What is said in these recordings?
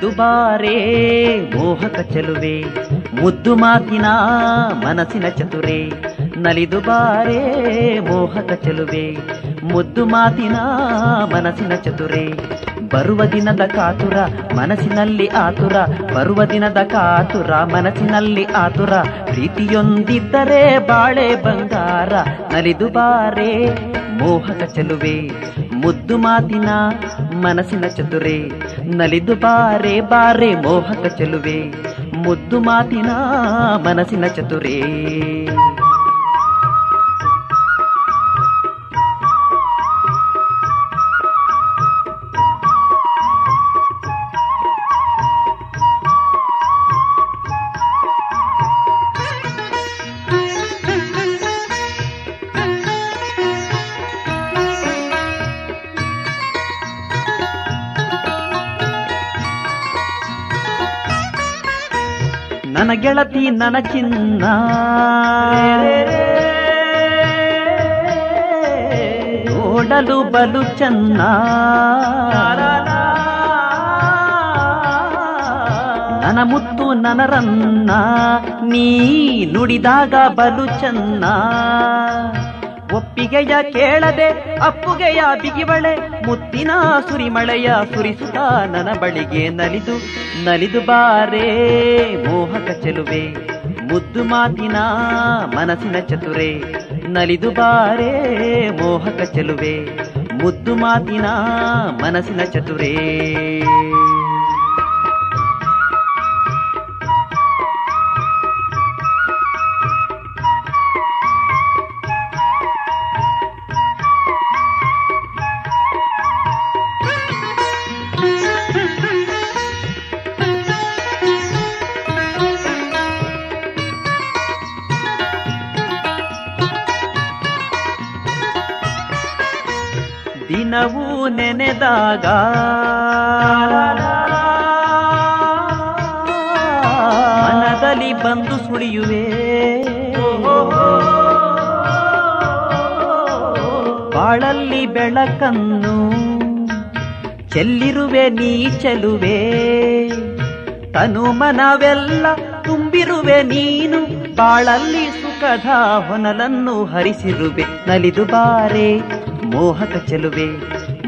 ನಲಿದು ಬಾರೇ ಮೋಹಕ ಚೆಲುವೆ, ಮುದ್ದು ಮಾತಿನ ಮನಸ್ಸಿನ ಚತುರೆ. ನಲಿದು ದುಬಾರೆ ಮೋಹಕ ಚೆಲುವೆ, ಮುದ್ದು ಮಾತಿನ ಮನಸ್ಸಿನ ಚತುರೆ. ಬರುವ ದಿನದ ಕಾತುರ ಮನಸ್ಸಿನಲ್ಲಿ ಆತುರ, ಬರುವ ದಿನದ ಕಾತುರ ಮನಸ್ಸಿನಲ್ಲಿ ಆತುರ. ಪ್ರೀತಿಯೊಂದಿದ್ದರೆ ಬಾಳೆ ಬಂಗಾರ, ನಲಿದು ಬಾರೇ ಮೋಹಕ ಚೆಲುವೆ. ಮುದ್ದು ಮಾತಿನ ಮನಸ್ಸಿನ ಚತುರೆ ನಲಿದು ಬಾರೆ ಬಾರೆ ಮೋಹಕ ಚೆಲುವೆ ಮುದ್ದು ಮಾತಿನ ಮನಸ್ಸಿನ ಚತುರೇ. ನನ್ನ ಗೆಳತಿ ನನ್ನ ಚಿನ್ನ ನೋಡಲು ಬಲು ಚೆನ್ನ ನನ್ನ ಮುತ್ತು ನನರನ್ನ ನೀ ನುಡಿದಾಗ ಬಲು ಚೆನ್ನ ಒಪ್ಪಿಗೆಯ ಕೇಳದೆ ಅಪ್ಪುಗೆಯ ಬಿಗಿವಳೆ ಮುತ್ತಿನ ಸುರಿಮಳೆಯ ಸುರಿಸುತ್ತ ನನ್ನ ಬಳಿಗೆ ನಲಿದು ನಲಿದು ಬಾರೆ ಮೋಹಕ ಚೆಲುವೆ. ಮುದ್ದು ಮಾತಿನ ಮನಸ್ಸಿನ ಚತುರೆ, ನಲಿದು ಬಾರೆ ಮೋಹಕ ಚೆಲುವೆ. ಮುದ್ದು ಮಾತಿನ ಮನಸ್ಸಿನ ಚತುರೇ. ನೆನೆದಾಗ ಮನದಲ್ಲಿ ಬಂದು ಸುಳಿಯುವೆ. ಬಾಳಲ್ಲಿ ಬೆಳಕನ್ನು ಚೆಲ್ಲಿರುವೆ, ನೀ ಚೆಲುವೆ ತನು ಮನವೆಲ್ಲ ತುಂಬಿರುವೆ, ನೀನು ಬಾಳಲ್ಲಿ ಸುಖದ ಹೊನಲನ್ನು ಹರಿಸಿರುವೆ. ನಲಿದು ಬಾರೆ, ಮೋಹಕ ಚೆಲುವೆ.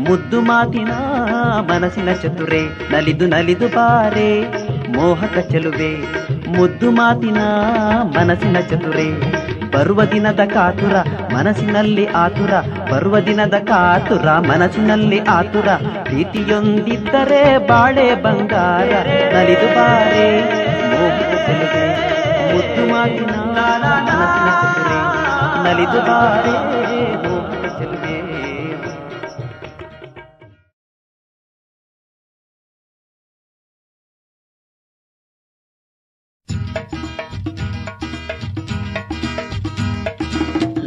ಮುದ್ದು ಮಾತಿನ ಮನಸ್ಸಿನ ಚತುರೆ ನಲಿದು ನಲಿದು ಬಾರೆ, ಮೋಹಕ ಚೆಲುವೆ. ಮುದ್ದು ಮಾತಿನ ಮನಸ್ಸಿನ ಚತುರೆ ಬರುವ ದಿನದ ಕಾತುರ ಮನಸ್ಸಿನಲ್ಲಿ ಆತುರ. ಬರುವ ದಿನದ ಕಾತುರ ಮನಸ್ಸಿನಲ್ಲಿ ಆತುರ. ಪ್ರೀತಿಯೊಂದಿದ್ದರೆ ಬಾಳೆ ಬಂಗಾರ, ನಲಿದು ಬಾರೆ, ಮೋಹಕ ಮುದ್ದು ಮಾತಿನ ಮನಸ್ಸಿನ ನಲಿದು ಬಾರೆ, ಮೋಹಕ ಚೆಲುವೆ.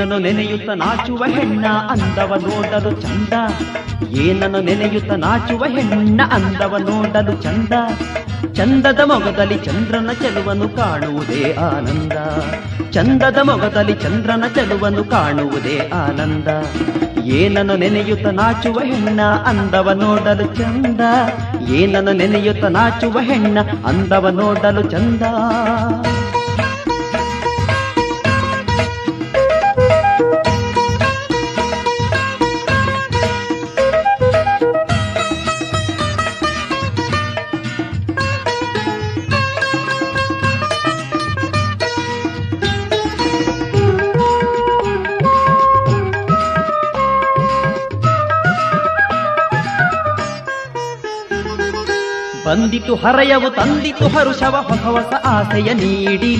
ಏನನ್ನು ನೆನೆಯುತ್ತ ನಾಚುವ ಹೆಣ್ಣ ಅಂದವ ನೋಡಲು ಚಂದ. ಏನನ್ನು ನೆನೆಯುತ್ತ ನಾಚುವ ಹೆಣ್ಣ ಅಂದವ ನೋಡಲು ಚಂದ. ಚಂದದ ಮೊಗದಲ್ಲಿ ಚಂದ್ರನ ಚೆಲುವನು ಕಾಣುವುದೇ ಆನಂದ. ಚಂದದ ಮೊಗದಲ್ಲಿ ಚಂದ್ರನ ಚೆಲುವನು ಕಾಣುವುದೇ ಆನಂದ. ಏನನ್ನು ನೆನೆಯುತ್ತ ನಾಚುವ ಹೆಣ್ಣ ಅಂದವ ನೋಡಲು ಚಂದ. ಏನನ್ನು ನೆನೆಯುತ್ತ ನಾಚುವ ಹೆಣ್ಣ ಅಂದವ ನೋಡಲು ಚಂದ. ಬಂದಿತು ಹರಯವು ತಂದಿತು ಹರುಷವ ಹೊಸ ಹೊಸ ಆಸೆಯ ನೀಡಿ.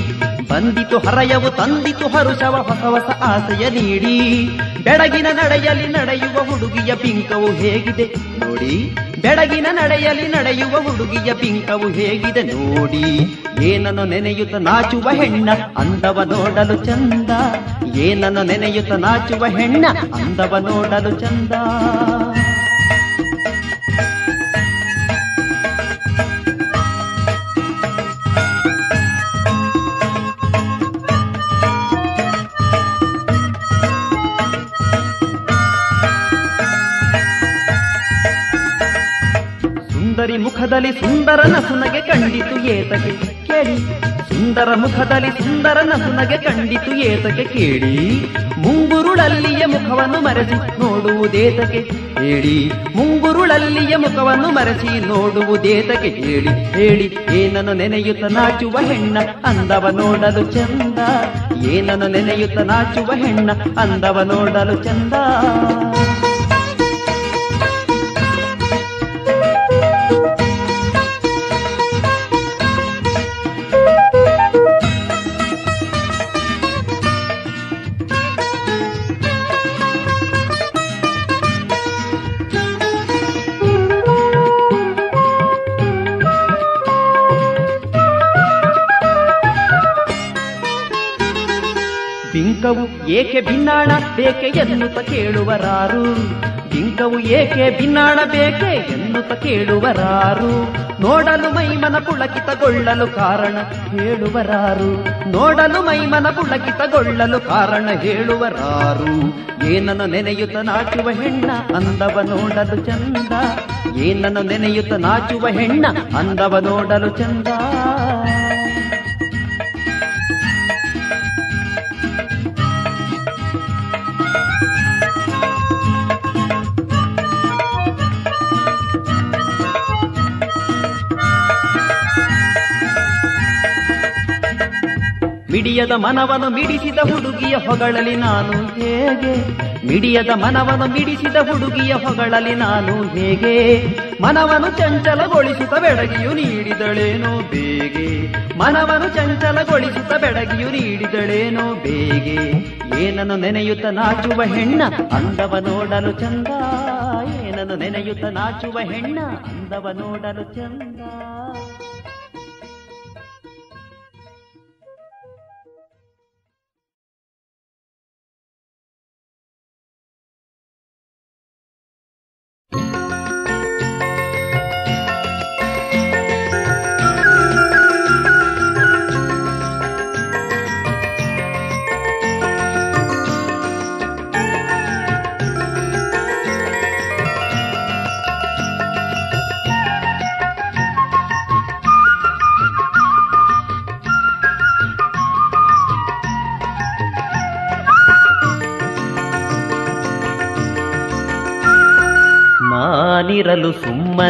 ಬಂದಿತು ಹರಯವು ತಂದಿತು ಹರುಷವ ಹೊಸ ಹೊಸ ಆಸೆಯ ನೀಡಿ. ಬೆಳಗಿನ ನಡೆಯಲಿ ನಡೆಯುವ ಹುಡುಗಿಯ ಪಿಂಕವು ಹೇಗಿದೆ ನೋಡಿ. ಬೆಳಗಿನ ನಡೆಯಲಿ ನಡೆಯುವ ಹುಡುಗಿಯ ಪಿಂಕವು ಹೇಗಿದೆ ನೋಡಿ. ಏನನ್ನು ನೆನೆಯುತ್ತ ನಾಚುವ ಹೆಣ್ಣ ಅಂದವ ನೋಡಲು ಚಂದ. ಏನನ್ನು ನೆನೆಯುತ್ತ ನಾಚುವ ಹೆಣ್ಣ ಅಂದವ ನೋಡಲು ಚಂದ. ಸುಂದರಿ ಮುಖದಲ್ಲಿ ಸುಂದರ ನಸುನಗೆ ಕಂಡಿತು ಏತಕ್ಕೆ ಕೇಳಿ. ಸುಂದರ ಮುಖದಲ್ಲಿ ಸುಂದರ ನಸುನಗೆ ಕಂಡಿತು ಏತಕ್ಕೆ ಕೇಳಿ. ಮುಂಗುರುಳಲ್ಲಿಯ ಮುಖವನ್ನು ಮರೆಸಿ ನೋಡುವುದೇತಕ್ಕೆ ಹೇಳಿ. ಮುಂಗುರುಳಲ್ಲಿಯ ಮುಖವನ್ನು ಮರೆಸಿ ನೋಡುವುದೇತಕ್ಕೆ ಹೇಳಿ ಹೇಳಿ, ಏನನ್ನು ನೆನೆಯುತ್ತ ನಾಚುವ ಹೆಣ್ಣ ಅಂದವ ನೋಡಲು ಚಂದ. ಏನನ್ನು ನೆನೆಯುತ್ತ ನಾಚುವ ಹೆಣ್ಣ ಅಂದವ ನೋಡಲು ಚಂದ. ಏಕೆ ಭಿನ್ನಾಣ ಬೇಕೆ ಎನ್ನುತ್ತ ಕೇಳುವರಾರು? ಲಿಂಗವು ಏಕೆ ಭಿನ್ನಾಣ ಬೇಕೆ ಎನ್ನುತ್ತ ಕೇಳುವರಾರು? ನೋಡಲು ಮೈಮನ ಪುಳಕಿತಗೊಳ್ಳಲು ಕಾರಣ ಹೇಳುವರಾರು. ನೋಡಲು ಮೈಮನ ಪುಳಕಿತಗೊಳ್ಳಲು ಕಾರಣ ಹೇಳುವರಾರು. ಏನನ್ನು ನೆನೆಯುತ್ತ ನಾಚುವ ಹೆಣ್ಣ ಅಂದವ ನೋಡಲು ಚಂದ. ಏನನ್ನು ನೆನೆಯುತ್ತ ನಾಚುವ ಹೆಣ್ಣ ಅಂದವ ನೋಡಲು ಚಂದ. ಮಿಡಿಯದ ಮನವನ್ನು ಮಿಡಿಸಿದ ಹುಡುಗಿಯ ಹೊಗಳಲಿ ನಾನು ಹೇಗೆ? ಮಿಡಿಯದ ಮನವನ್ನು ಮಿಡಿಸಿದ ಹುಡುಗಿಯ ಹೊಗಳಲಿ ನಾನು ಹೇಗೆ? ಮನವನ್ನು ಚಂಚಲಗೊಳಿಸುತ್ತ ಬೆಡಗಿಯು ನೀಡಿದಳೇನೋ ಬೇಗೆ? ಮನವನ್ನು ಚಂಚಲಗೊಳಿಸುತ್ತ ಬೆಡಗಿಯು ನೀಡಿದಳೇನೋ ಬೇಗೆ? ಏನನ್ನು ನೆನೆಯುತ್ತ ನಾಚುವ ಹೆಣ್ಣ ಅಂದವ ನೋಡಲು ಚಂದ? ಏನನ್ನು ನೆನೆಯುತ್ತ ನಾಚುವ ಹೆಣ್ಣ ಅಂದವ ನೋಡಲು ಚಂದ?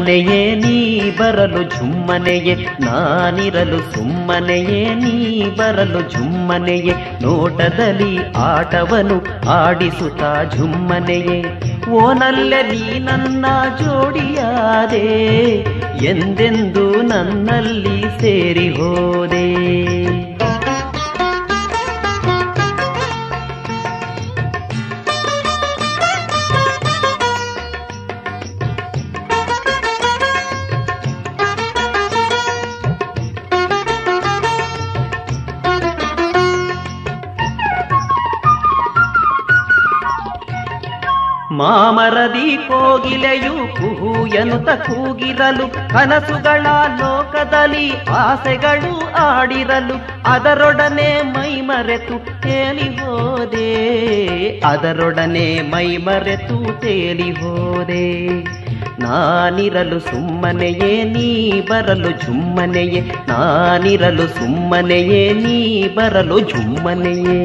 ಸುಮ್ಮನೆಯೇ ನೀ ಬರಲು ಜುಮ್ಮನೆಯೇ, ನಾನಿರಲು ಸುಮ್ಮನೆಯೇ ನೀ ಬರಲು ಜುಮ್ಮನೆಯೇ, ನೋಟದಲ್ಲಿ ಆಟವನು ಆಡಿಸುತ್ತಾ ಝುಮ್ಮನೆಯೇ ಓನಲ್ಲೆ ನೀ ನನ್ನ ಜೋಡಿಯಾದೆ, ಎಂದೆಂದು ನನ್ನಲ್ಲಿ ಸೇರಿ ಹೋದೆ. ಮಾಮರದಿ ಕೋಗಿಲೆಯು ಕುಹು ಎನ್ನುತ್ತ ಕೂಗಿರಲು, ಕನಸುಗಳ ಲೋಕದಲ್ಲಿ ಆಸೆಗಳು ಆಡಿರಲು, ಅದರೊಡನೆ ಮೈ ಮರೆತು ತೇಲಿ ಹೋದೆ, ಅದರೊಡನೆ ಮೈ ಮರೆತು ತೇಲಿ ಹೋದೆ. ನಾನಿರಲು ಸುಮ್ಮನೆಯೇ ನೀ ಬರಲು ಜುಮ್ಮನೆಯೇ, ನಾನಿರಲು ಸುಮ್ಮನೆಯೇ ನೀ ಬರಲು ಝುಮ್ಮನೆಯೇ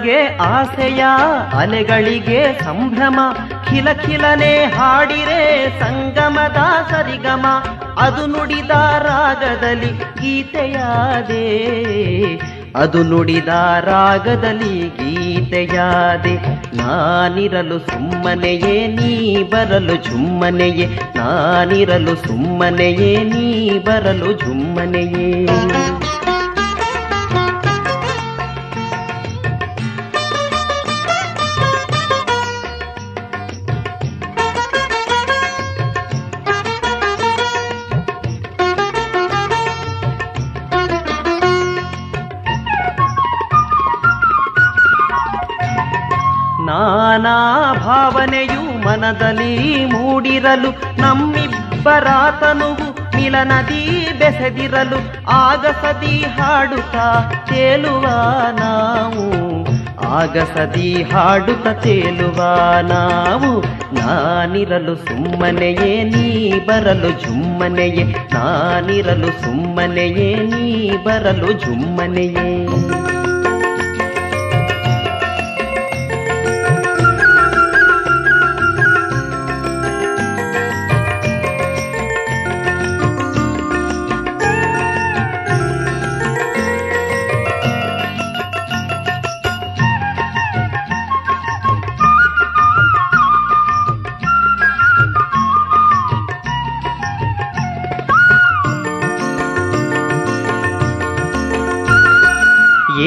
ಮನದೊಳಗೆ ಆಸೆಯ ಅಲೆಗಳಿಗೆ ಸಂಭ್ರಮ. ಖಿಲ ಖಿಲನೆ ಹಾಡಿರೆ ಸಂಗಮದ ಸರಿಗಮ. ಅದು ನುಡಿದ ರಾಗದಲ್ಲಿ ಗೀತೆಯಾದೆ. ಅದು ನುಡಿದ ರಾಗದಲ್ಲಿ ಗೀತೆಯಾದೆ. ನಾನಿರಲು ಸುಮ್ಮನೆಯೇ, ನೀ ಬರಲು ಜುಮ್ಮನೆಯೇ. ನಾನಿರಲು ಸುಮ್ಮನೆಯೇ, ನೀ ಬರಲು ಜುಮ್ಮನೆಯೇ. ಮನದಲ್ಲಿ ಮೂಡಿರಲು ನಮ್ಮಿಬ್ಬರಾತನುವು ಮಿಲನದಿ ಬೆಸೆದಿರಲು ಆಗಸದಿ ಹಾಡುತ್ತಾ ತೇಲುವ ನಾವು ಆಗಸದಿ ಹಾಡುತ್ತ ತೇಲುವ ನಾವು ನಾನಿರಲು ಸುಮ್ಮನೆಯೇ ನೀ ಬರಲು ಜುಮ್ಮನೆಯೇ ನಾನಿರಲು ಸುಮ್ಮನೆಯೇ ನೀ ಬರಲು ಜುಮ್ಮನೆಯೇ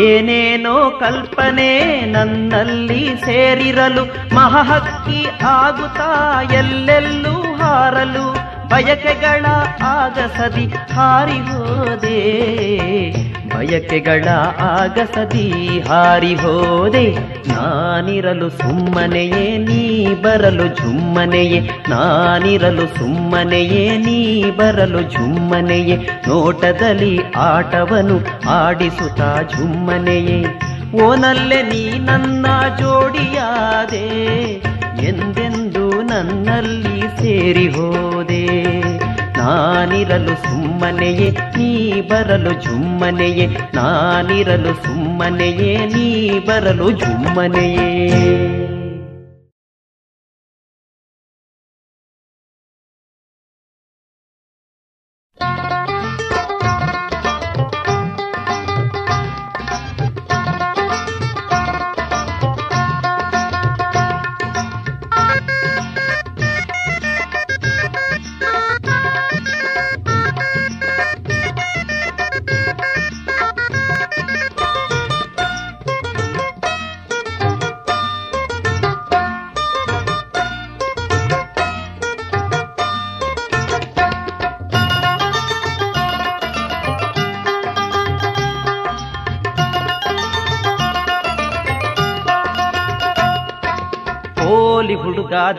ಏನೇನೋ ಕಲ್ಪನೆ ನನ್ನಲ್ಲಿ ಸೇರಿರಲು ಮಹಹಕ್ಕಿ ಆಗುತ್ತಾ ಎಲ್ಲೆಲ್ಲೂ ಹಾರಲು ಬಯಕೆಗಳ ಆಗಸದಿ ಹಾರಿ ಹೋದೆ ಬಯಕೆಗಳ ಆಗಸದಿ ಹಾರಿ ಹೋದೆ ನಾನಿರಲು ಸುಮ್ಮನೆಯೇ ನೀ ಬರಲು ಜುಮ್ಮನೆಯೇ. ನಾನಿರಲು ಸುಮ್ಮನೆಯೇ ನೀ ಬರಲು ಜುಮ್ಮನೆಯೇ. ನೋಟದಲ್ಲಿ ಆಟವನು ಆಡಿಸುತ್ತಾ ಜುಮ್ಮನೆಯೇ. ಓನಲ್ಲೆ ನೀ ನನ್ನ ಜೋಡಿಯಾದೆ. ಎಂದೆಂದು ನನ್ನಲ್ಲಿ ಸೇರಿ ಹೋದೆ ನಾನಿರಲು ಸುಮ್ಮನೆಯೇ ನೀ ಬರಲು ಜುಮ್ಮನೆಯೇ ನಾನಿರಲು ಸುಮ್ಮನೆಯೇ ನೀ ಬರಲು ಜುಮ್ಮನೆಯೇ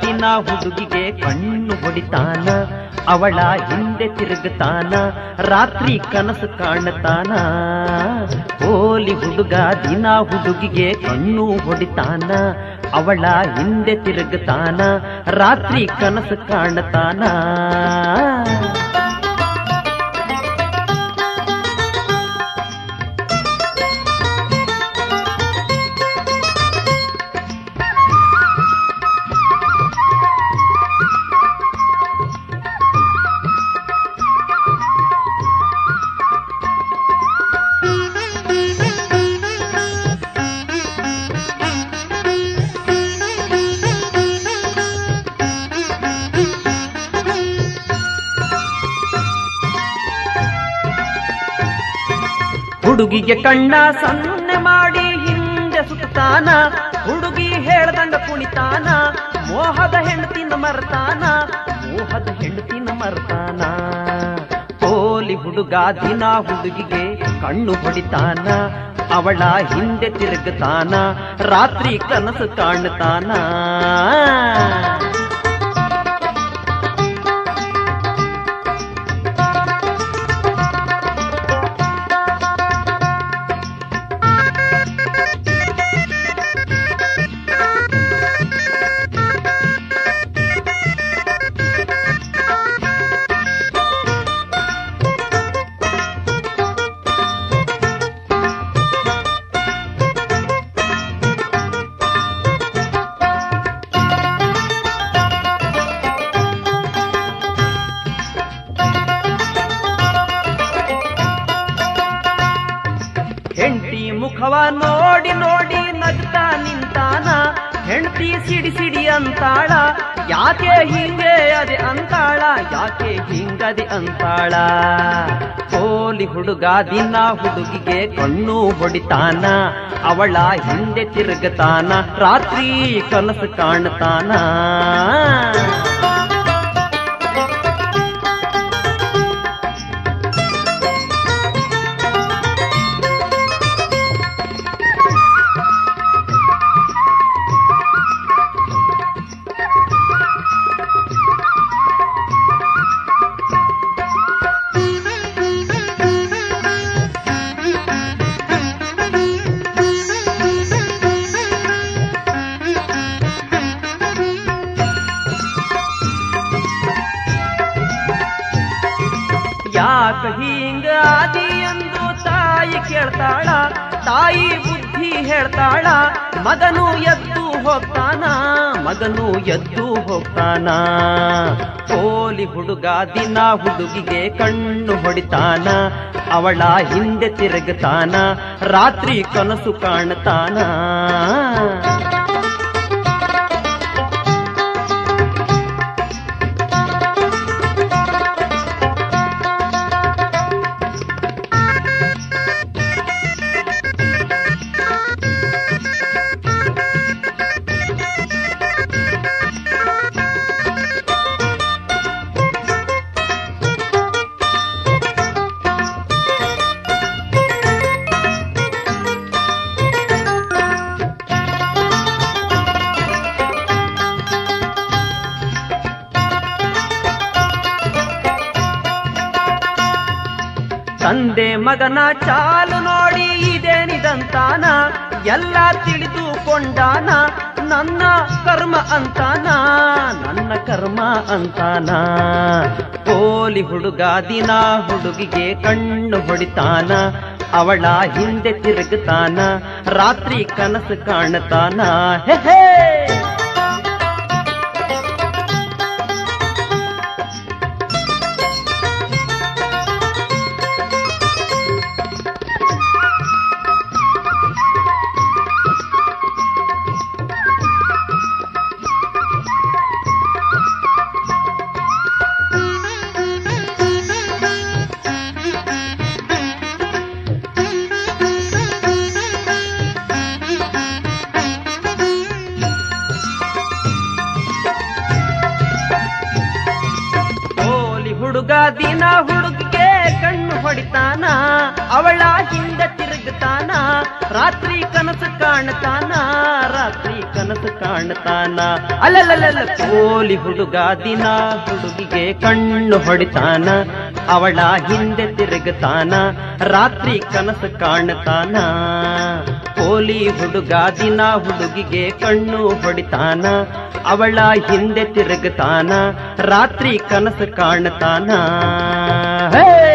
ದಿನ ಹುಡುಗಿಗೆ ಕಣ್ಣು ಹೊಡಿತಾನ, ಅವಳ ಹಿಂದೆ ತಿರುಗುತ್ತಾನ, ರಾತ್ರಿ ಕನಸು ಕಾಣತಾನ ಹೋಲಿ ಹುಡುಗ ದಿನ ಹುಡುಗಿಗೆ ಕಣ್ಣು ಹೊಡಿತಾನ, ಅವಳ ಹಿಂದೆ ತಿರುಗುತ್ತಾನ, ರಾತ್ರಿ ಕನಸು ಕಾಣತಾನ ಹುಡುಗಿಗೆ ಕಣ್ಣ ಸನ್ನೆ ಮಾಡಿ ಹಿಂದೆ ಸುತ್ತಾನ ಹುಡುಗಿ ಹೇಳ್ದಂಗ ಕುಣಿತಾನ. ಮೋಹದ ಹೆಂಡತಿನ ಮರ್ತಾನ. ಮೋಹದ ಹೆಂಡತಿನ ಮರ್ತಾನ. ಕೋಲಿ ಹುಡುಗ ದಿನ ಹುಡುಗಿಗೆ ಕಣ್ಣು ಹೊಡಿತಾನ. ಅವಳ ಹಿಂದೆ ತಿರುಗತಾನ. ರಾತ್ರಿ ಕನಸು ಕಾಣ್ತಾನ. ಅವ ನೋಡಿ ನೋಡಿ ನಗ್ತಾ ನಿಂತಾನ, ಹೆಂಡತಿ ಸಿಡಿ ಸಿಡಿ ಅಂತಾಳ, ಯಾಕೆ ಹಿಂಗೆ ಅದೇ ಅಂತಾಳ, ಯಾಕೆ ಹಿಂಗದೆ ಅಂತಾಳ. ಹೋಲಿ ಹುಡುಗ ದಿನ ಹುಡುಗಿಗೆ ಕಣ್ಣು ಹೊಡಿತಾನ, ಅವಳ ಹಿಂದೆ ತಿರುಗತಾನ, ರಾತ್ರಿ ಕನಸು ಕಾಣ್ತಾನ. ಎದ್ದು ಹೋಗ್ತಾನ. ಕೋಲಿ ಹುಡುಗ ದಿನ ಹುಡುಗಿಗೆ ಕಣ್ಣು ಹೊಡಿತಾನ. ಅವಳ ಹಿಂದೆ ತಿರುಗುತ್ತಾನ ರಾತ್ರಿ ಕನಸು ಕಾಣ್ತಾನ. ಮಗನ ಚಾಲು ನೋಡಿ ಇದೇನಿದಂತಾನ? ಎಲ್ಲ ತಿಳಿದುಕೊಂಡಾನ? ನನ್ನ ಕರ್ಮ ಅಂತಾನ? ನನ್ನ ಕರ್ಮ ಅಂತಾನ? ಕೋಲಿ ಹುಡುಗ ದಿನ ಹುಡುಗಿಗೆ ಕಣ್ಣು ಹೊಡಿತಾನ? ಅವಳ ಹಿಂದೆ ತಿರುಗುತ್ತಾನ ರಾತ್ರಿ ಕನಸು ಕಾಣ್ತಾನ? ಹೇ! ಹೊಡಿತಾನ ಅವಳ ಹಿಂದೆ ತಿರುಗುತ್ತಾನ? ರಾತ್ರಿ ಕನಸು ಕಾಣ್ತಾನ? ರಾತ್ರಿ ಕನಸು ಕಾಣ್ತಾನ? ಅಲ್ಲಲ್ಲ ಕೋಲಿ ಹುಡುಗ ದಿನ ಹುಡುಗಿಗೆ ಕಣ್ಣು ಹೊಡಿತಾನ? ಅವಳ ಹಿಂದೆ ತಿರುಗುತ್ತಾನ? ರಾತ್ರಿ ಕನಸು ಕಾಣ್ತಾನ? ಕೋಲಿ ಹುಡುಗ ದಿನ ಹುಡುಗಿಗೆ ಕಣ್ಣು ಹೊಡಿತಾನ? ಅವಳ ಹಿಂದೆ ತಿರುಗುತ್ತಾನ? ರಾತ್ರಿ ಕನಸು ಕಾಣ್ತಾನ? ಹೇ!